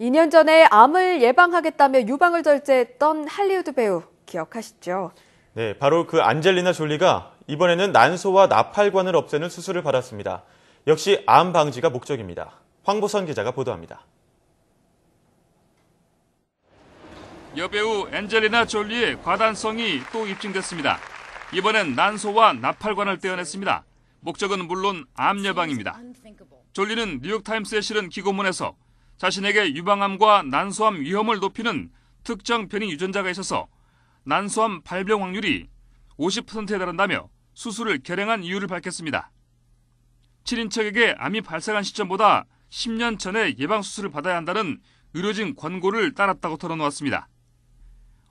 2년 전에 암을 예방하겠다며 유방을 절제했던 할리우드 배우 기억하시죠? 네, 바로 그 안젤리나 졸리가 이번에는 난소와 나팔관을 없애는 수술을 받았습니다. 역시 암 방지가 목적입니다. 황보선 기자가 보도합니다. 여배우 엔젤리나 졸리의 과단성이 또 입증됐습니다. 이번엔 난소와 나팔관을 떼어냈습니다. 목적은 물론 암 예방입니다. 졸리는 뉴욕타임스에 실은 기고문에서 자신에게 유방암과 난소암 위험을 높이는 특정 변이 유전자가 있어서 난소암 발병 확률이 50%에 달한다며 수술을 결행한 이유를 밝혔습니다. 친인척에게 암이 발생한 시점보다 10년 전에 예방수술을 받아야 한다는 의료진 권고를 따랐다고 털어놓았습니다.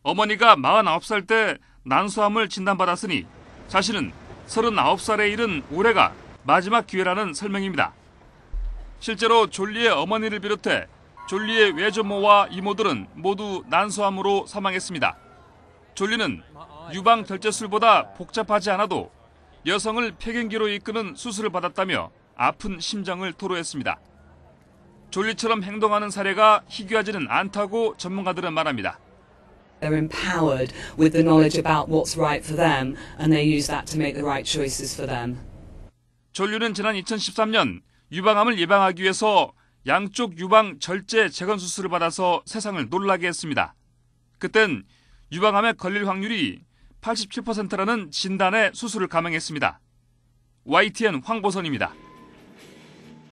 어머니가 49살 때 난소암을 진단받았으니 자신은 39살에 이른 올해가 마지막 기회라는 설명입니다. 실제로 졸리의 어머니를 비롯해 졸리의 외조모와 이모들은 모두 난소암으로 사망했습니다. 졸리는 유방 결제술보다 복잡하지 않아도 여성을 폐경기로 이끄는 수술을 받았다며 아픈 심정을 토로했습니다. 졸리처럼 행동하는 사례가 희귀하지는 않다고 전문가들은 말합니다. They're empowered with the knowledge about what's right for them and they use that to make the right choices for them. 졸류는 지난 2013년 유방암을 예방하기 위해서 양쪽 유방 절제 재건 수술을 받아서 세상을 놀라게 했습니다. 그땐 유방암에 걸릴 확률이 87%라는 진단에 수술을 감행했습니다. YTN 황보선입니다.